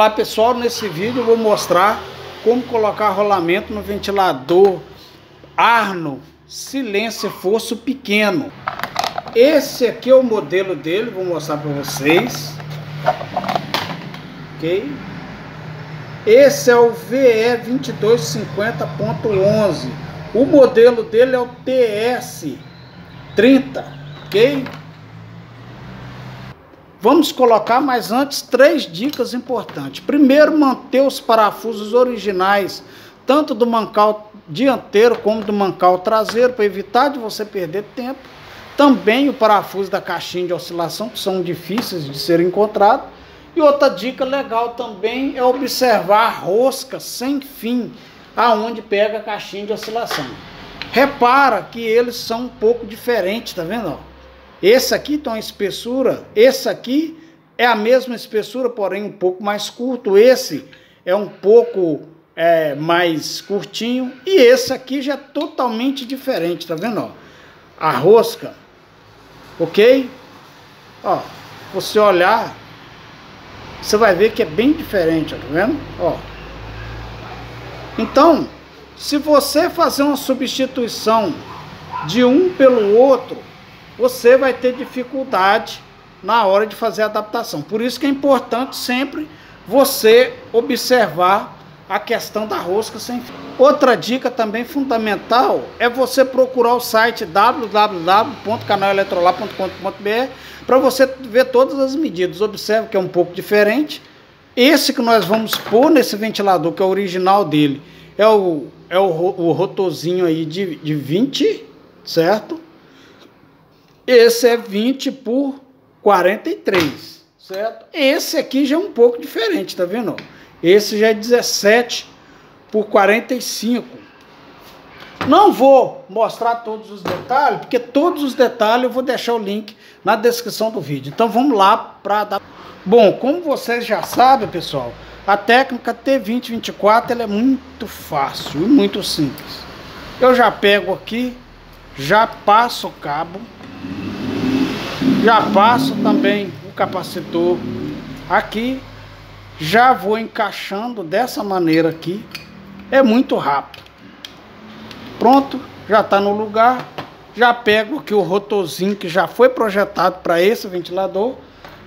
Olá pessoal, nesse vídeo eu vou mostrar como colocar rolamento no ventilador Arno Silêncio Fosso Pequeno. Esse aqui é o modelo dele, vou mostrar para vocês. Ok? Esse é o VE 2250.11. O modelo dele é o TS 30, ok? Vamos colocar, mas antes, três dicas importantes. Primeiro, manter os parafusos originais, tanto do mancal dianteiro como do mancal traseiro, para evitar de você perder tempo. Também o parafuso da caixinha de oscilação, que são difíceis de ser encontrados. E outra dica legal também é observar rosca sem fim, aonde pega a caixinha de oscilação. Repara que eles são um pouco diferentes, tá vendo? Esse aqui tem uma espessura, esse aqui é a mesma espessura, porém um pouco mais curto. Esse é um pouco é, mais curtinho. E esse aqui já é totalmente diferente, tá vendo? Ó? A rosca, ok? Ó, você olhar, você vai ver que é bem diferente, tá vendo? Ó. Então, se você fazer uma substituição de um pelo outro, você vai ter dificuldade na hora de fazer a adaptação. Por isso que é importante sempre você observar a questão da rosca sem fio. Outra dica também fundamental é você procurar o site www.canaleletrolar.com.br para você ver todas as medidas. Observe que é um pouco diferente. Esse que nós vamos pôr nesse ventilador, que é o original dele, é o, é o, o rotorzinho aí de, de 20, certo? Esse é 20 por 43, certo? Esse aqui já é um pouco diferente, tá vendo? Esse já é 17 por 45. Não vou mostrar todos os detalhes, porque todos os detalhes eu vou deixar o link na descrição do vídeo. Então vamos lá para dar... Bom, como vocês já sabem, pessoal, a técnica T2024 ela é muito fácil e muito simples. Eu já pego aqui, já passo o cabo, já passo também o capacitor. Aqui, já vou encaixando dessa maneira aqui, é muito rápido. Pronto, já está no lugar, já pego aqui o rotorzinho que já foi projetado para esse ventilador,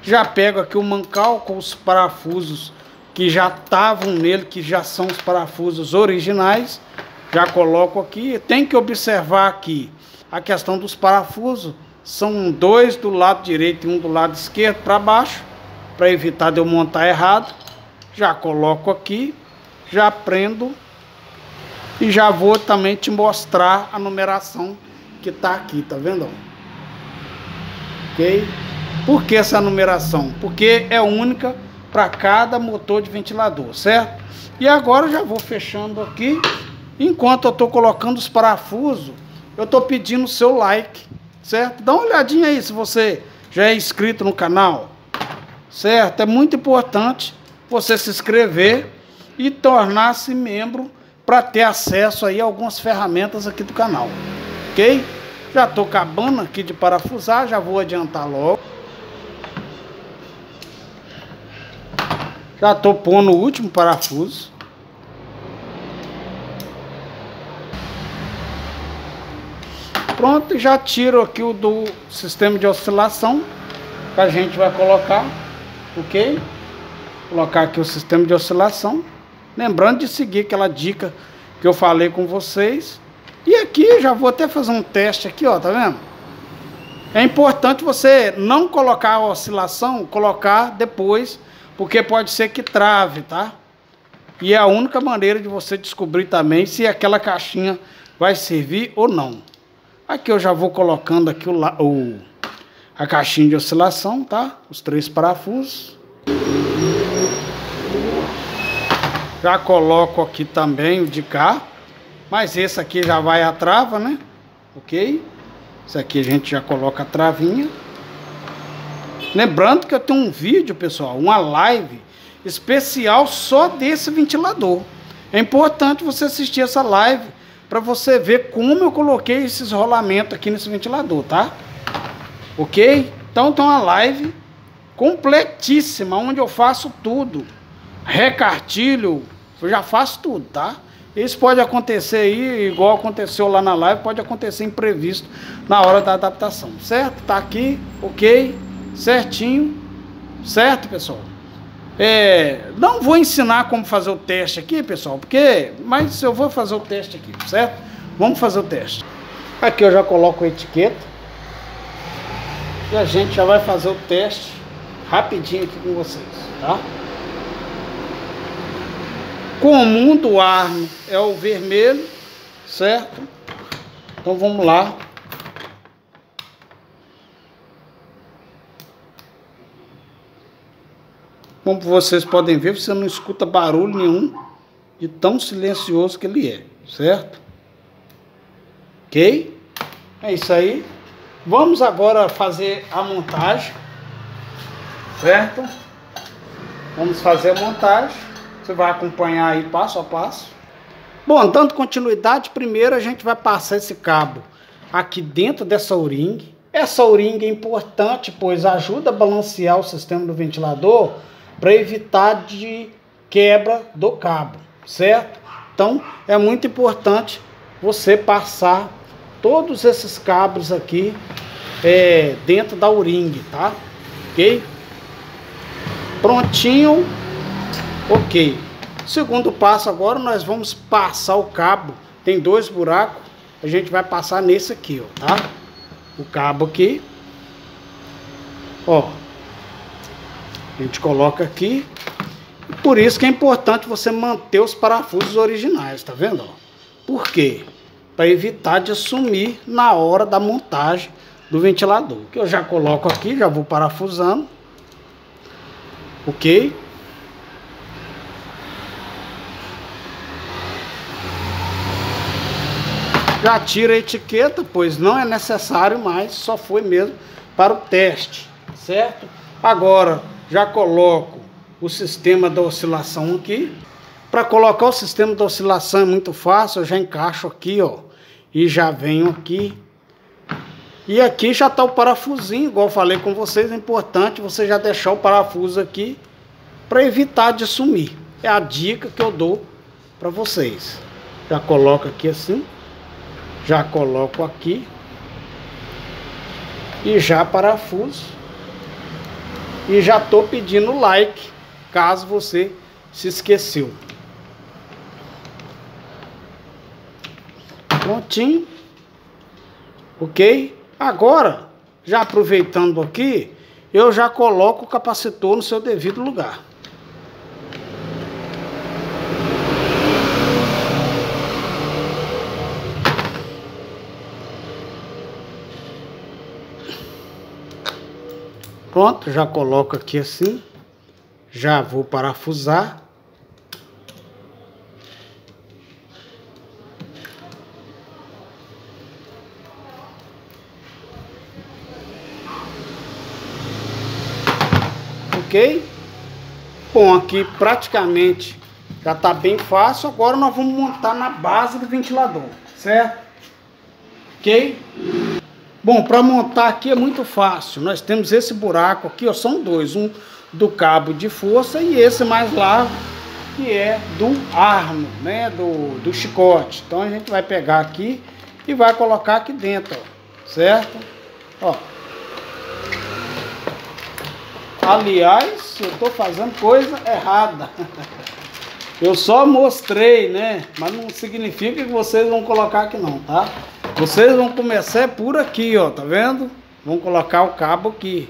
já pego aqui o mancal com os parafusos que já estavam nele, que já são os parafusos originais, já coloco aqui, tem que observar aqui a questão dos parafusos, são dois do lado direito e um do lado esquerdo para baixo, para evitar de eu montar errado. Já coloco aqui, já prendo e já vou também te mostrar a numeração que está aqui, tá vendo? Ok? Por que essa numeração? Porque é única para cada motor de ventilador, certo? E agora já vou fechando aqui. Enquanto eu estou colocando os parafusos, eu estou pedindo o seu like certo? Dá uma olhadinha aí se você já é inscrito no canal, certo? É muito importante você se inscrever e tornar-se membro para ter acesso aí a algumas ferramentas aqui do canal, ok? Já estou acabando aqui de parafusar, já vou adiantar logo. Já estou pondo o último parafuso. Pronto, já tiro aqui o do sistema de oscilação que a gente vai colocar, ok? Colocar aqui o sistema de oscilação. Lembrando de seguir aquela dica que eu falei com vocês. E aqui já vou até fazer um teste aqui, ó, tá vendo? É importante você não colocar a oscilação, colocar depois, porque pode ser que trave, tá? E é a única maneira de você descobrir também se aquela caixinha vai servir ou não. Aqui eu já vou colocando aqui o, o, a caixinha de oscilação, tá? Os três parafusos. Já coloco aqui também o de cá. Mas esse aqui já vai a trava, né? Ok? Esse aqui a gente já coloca a travinha. Lembrando que eu tenho um vídeo, pessoal, uma live especial só desse ventilador. É importante você assistir essa live para você ver como eu coloquei esses rolamentos aqui nesse ventilador, tá? Ok? Então tem uma live completíssima, onde eu faço tudo. recartilho, eu já faço tudo, tá? Isso pode acontecer aí, igual aconteceu lá na live, pode acontecer imprevisto na hora da adaptação, certo? Tá aqui, ok, certinho, certo, pessoal? É, não vou ensinar como fazer o teste aqui, pessoal, porque, mas eu vou fazer o teste aqui, certo? Vamos fazer o teste. Aqui eu já coloco a etiqueta e a gente já vai fazer o teste rapidinho aqui com vocês, tá? comum do arno é o vermelho, certo? Então vamos lá. Como vocês podem ver, você não escuta barulho nenhum de tão silencioso que ele é, certo? Ok? É isso aí. Vamos agora fazer a montagem, certo? Vamos fazer a montagem. Você vai acompanhar aí passo a passo. Bom, dando continuidade, primeiro a gente vai passar esse cabo aqui dentro dessa o-ring. Essa o-ring é importante, pois ajuda a balancear o sistema do ventilador para evitar de quebra do cabo, certo? Então, é muito importante você passar todos esses cabos aqui é, dentro da o-ring, tá? Ok? Prontinho Ok. Segundo passo agora, nós vamos passar o cabo. Tem dois buracos. A gente vai passar nesse aqui, ó, tá? O cabo aqui. Ó. A gente coloca aqui. Por isso que é importante você manter os parafusos originais, tá vendo? Por quê? Para evitar de sumir na hora da montagem do ventilador. Que eu já coloco aqui, já vou parafusando. Ok? Já tira a etiqueta, pois não é necessário mais, só foi mesmo para o teste, certo? Agora, já coloco o sistema da oscilação aqui. Para colocar o sistema da oscilação é muito fácil, eu já encaixo aqui, ó, e já venho aqui. E aqui já está o parafusinho, igual falei com vocês, é importante você já deixar o parafuso aqui para evitar de sumir. É a dica que eu dou para vocês. Já coloca aqui assim já coloco aqui e já parafuso e já tô pedindo like caso você se esqueceu. Prontinho. Ok? Agora já aproveitando aqui eu já coloco o capacitor no seu devido lugar Pronto, já coloco aqui assim. Já vou parafusar. Ok? Bom, aqui praticamente já está bem fácil. Agora nós vamos montar na base do ventilador, certo? Ok? Bom, para montar aqui é muito fácil. Nós temos esse buraco aqui, ó, são dois, um do cabo de força e esse mais largo que é do arno, né, do, do chicote. Então a gente vai pegar aqui e vai colocar aqui dentro, ó, certo? Ó. Aliás, eu estou fazendo coisa errada. Eu só mostrei, né? Mas não significa que vocês vão colocar aqui não, tá? Vocês vão começar por aqui, ó, tá vendo? Vamos colocar o cabo aqui.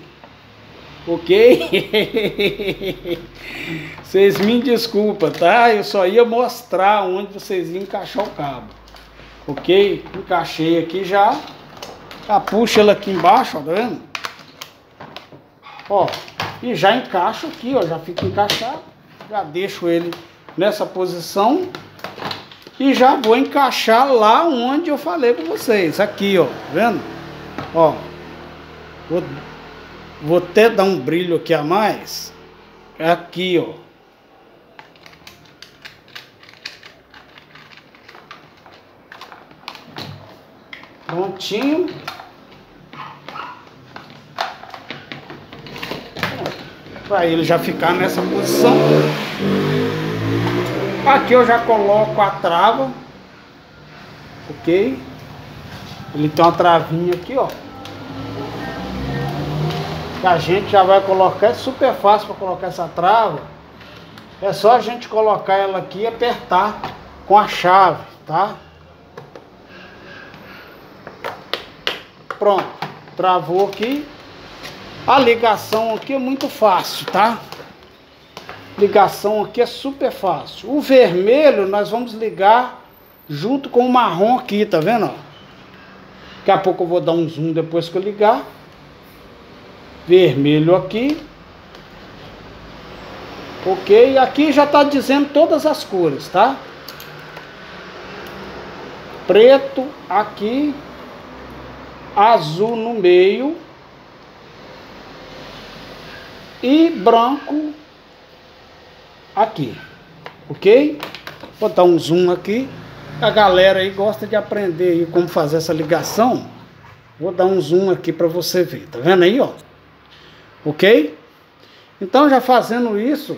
Ok? vocês me desculpem, tá? Eu só ia mostrar onde vocês iam encaixar o cabo. Ok? Encaixei aqui já. Já puxa ele aqui embaixo, ó, tá vendo? Ó, e já encaixo aqui, ó, já fica encaixado. Já deixo ele nessa posição e já vou encaixar lá onde eu falei com vocês, aqui ó, vendo? Ó, vou, vou até dar um brilho aqui a mais, aqui ó. Prontinho. para ele já ficar nessa posição. Aqui eu já coloco a trava, ok? Ele tem uma travinha aqui, ó. Que a gente já vai colocar, é super fácil para colocar essa trava. É só a gente colocar ela aqui e apertar com a chave, tá? Pronto, travou aqui. A ligação aqui é muito fácil, tá? Ligação aqui é super fácil. O vermelho nós vamos ligar junto com o marrom aqui, tá vendo? Daqui a pouco eu vou dar um zoom depois que eu ligar. Vermelho aqui. Ok, aqui já está dizendo todas as cores, tá? Preto aqui, azul no meio e branco aqui, ok? Vou botar um zoom aqui. A galera aí gosta de aprender aí como fazer essa ligação. Vou dar um zoom aqui para você ver, tá vendo aí, ó? Ok? Então já fazendo isso,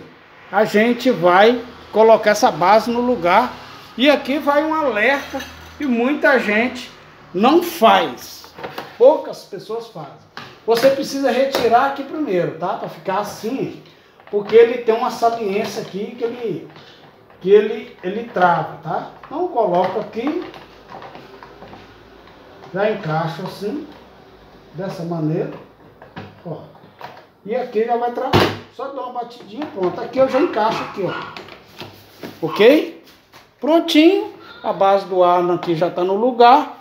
a gente vai colocar essa base no lugar e aqui vai um alerta e muita gente não faz. Poucas pessoas fazem. Você precisa retirar aqui primeiro, tá? Para ficar assim, porque ele tem uma saliência aqui que ele que ele ele trava, tá? Então coloco aqui, já encaixo assim, dessa maneira, ó. E aqui já vai travar. Só dar uma batidinha, pronto. Aqui eu já encaixo aqui, ó. Ok? Prontinho. A base do ar aqui já está no lugar.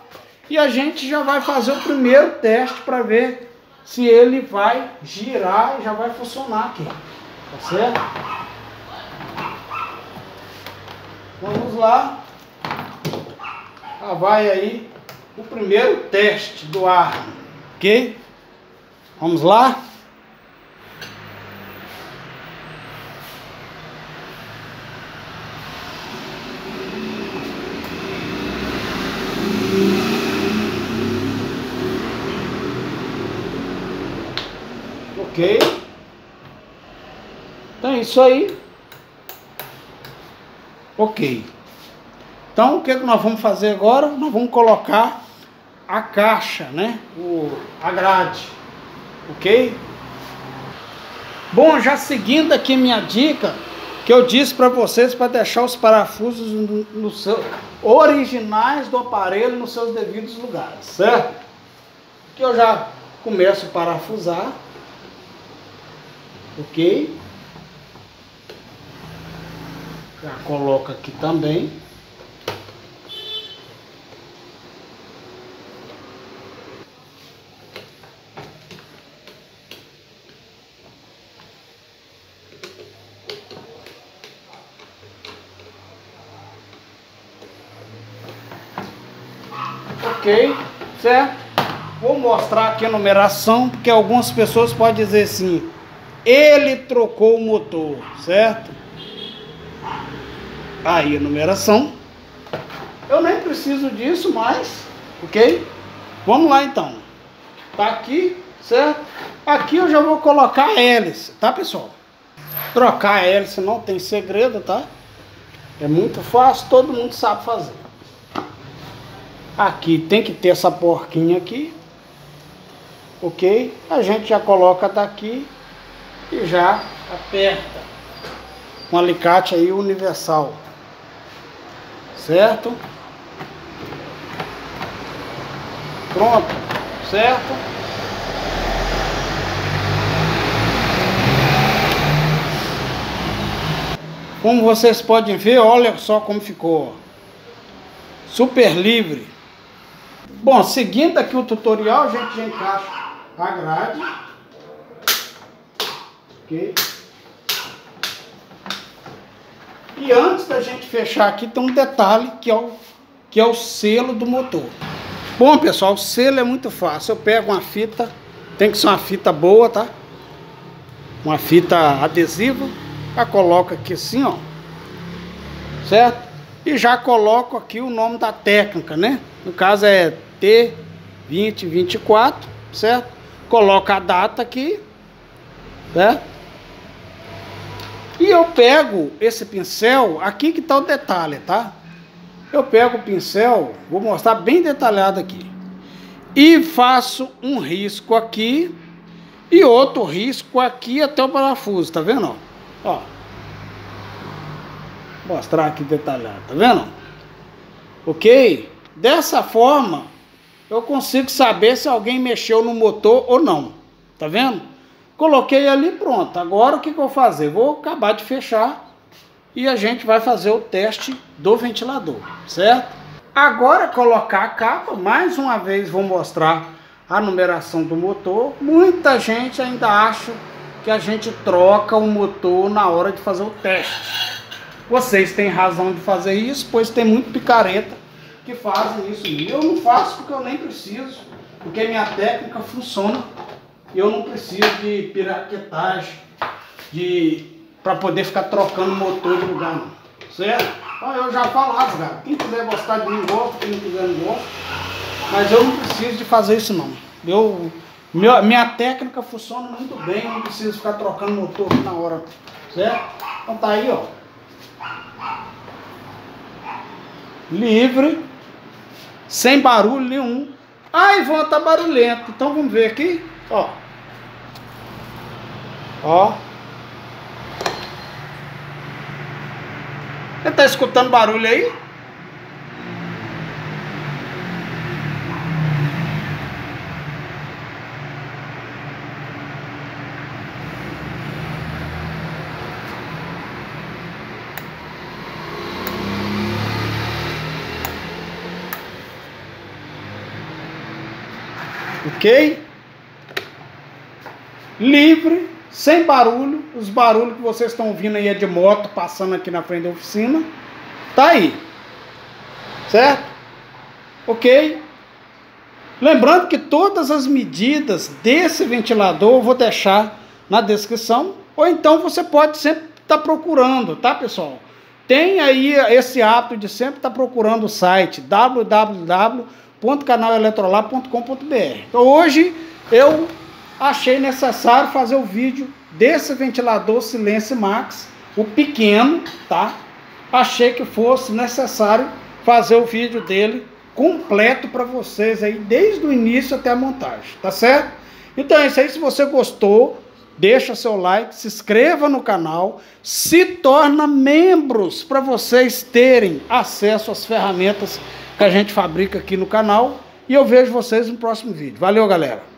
E a gente já vai fazer o primeiro teste para ver se ele vai girar e já vai funcionar aqui. Tá certo? Vamos lá. Já vai aí o primeiro teste do ar. Ok? Vamos lá? Ok? Então é isso aí. Ok. Então o que, é que nós vamos fazer agora? Nós vamos colocar a caixa, né? O, a grade. Ok? Bom, já seguindo aqui minha dica, que eu disse para vocês para deixar os parafusos no, no seu, originais do aparelho nos seus devidos lugares, certo? Que eu já começo a parafusar ok? Já coloca aqui também. Ok, certo? Vou mostrar aqui a numeração, porque algumas pessoas podem dizer assim, ele trocou o motor, certo? Aí a numeração. Eu nem preciso disso mais, ok? Vamos lá então. Tá aqui, certo? Aqui eu já vou colocar a hélice, tá pessoal? Trocar a hélice não tem segredo, tá? É muito fácil, todo mundo sabe fazer. Aqui tem que ter essa porquinha aqui, ok? A gente já coloca daqui e já aperta um alicate aí universal, certo? Pronto, certo? Como vocês podem ver, olha só como ficou. Super livre. Bom, seguindo aqui o tutorial, a gente encaixa a grade. Ok? E antes da gente fechar aqui, tem um detalhe que é o, que é o selo do motor. Bom, pessoal, o selo é muito fácil. Eu pego uma fita, tem que ser uma fita boa, tá? Uma fita adesiva. Já coloco aqui assim, ó. Certo? E já coloco aqui o nome da técnica, né? No caso é T2024, certo? Coloca a data aqui, certo? E eu pego esse pincel, aqui que está o detalhe, tá? Eu pego o pincel, vou mostrar bem detalhado aqui. E faço um risco aqui e outro risco aqui até o parafuso, tá vendo? Ó. Mostrar aqui detalhado, tá vendo? Ok? Dessa forma, eu consigo saber se alguém mexeu no motor ou não. Tá vendo? Coloquei ali, pronto. Agora o que, que eu vou fazer? Vou acabar de fechar e a gente vai fazer o teste do ventilador, certo? Agora colocar a capa, mais uma vez vou mostrar a numeração do motor. Muita gente ainda acha que a gente troca o motor na hora de fazer o teste. Vocês têm razão de fazer isso, pois tem muito picareta que fazem isso. Eu não faço porque eu nem preciso, porque minha técnica funciona. Eu não preciso de piraquetagem, de para poder ficar trocando motor de lugar, não. Certo? Então eu já falo, cara. Quem quiser gostar de mim, gosta. Quem não quiser, não gosta. Mas eu não preciso de fazer isso, não. Eu, meu, minha técnica funciona muito bem. Eu não preciso ficar trocando motor na hora. Certo? Então tá aí, ó. Livre sem barulho nenhum. Ah, Ivan tá barulhento. Então vamos ver aqui, ó. Ó. Você tá escutando barulho aí? ok? Livre, sem barulho. Os barulhos que vocês estão ouvindo aí é de moto passando aqui na frente da oficina. Tá aí. Certo? Ok? Lembrando que todas as medidas desse ventilador eu vou deixar na descrição. Ou então você pode sempre estar tá procurando, tá pessoal? Tem aí esse hábito de sempre estar tá procurando o site www www.canaleletrolar.com.br. Então hoje eu achei necessário fazer o vídeo desse ventilador Silêncio Max, o pequeno, tá? Achei que fosse necessário fazer o vídeo dele completo para vocês aí, desde o início até a montagem, tá certo? Então é isso aí, se você gostou, deixa seu like, se inscreva no canal, se torna membros para vocês terem acesso às ferramentas que a gente fabrica aqui no canal. E eu vejo vocês no próximo vídeo. Valeu, galera!